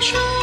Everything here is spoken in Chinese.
树